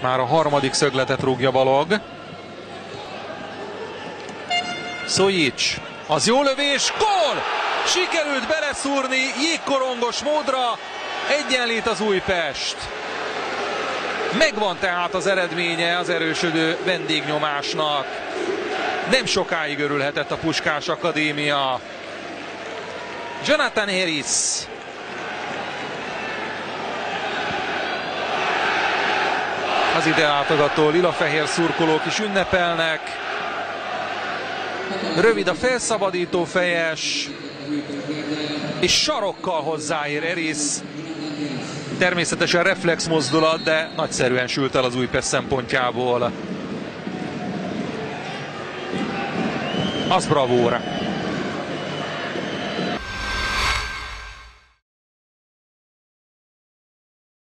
Már a harmadik szögletet rúgja Balog. Szojics. Az jó lövés. Gól! Sikerült beleszúrni jégkorongos módra. Egyenlít az Újpest. Megvan tehát az eredménye az erősödő vendégnyomásnak. Nem sokáig örülhetett a Puskás Akadémia. Jonathan Harris. Az ide látogató lila-fehér szurkolók is ünnepelnek. Rövid a felszabadító fejes, és sarokkal hozzáér Eris. Természetesen reflex mozdulat, de nagyszerűen sült el az Újpest szempontjából. Az bravúra.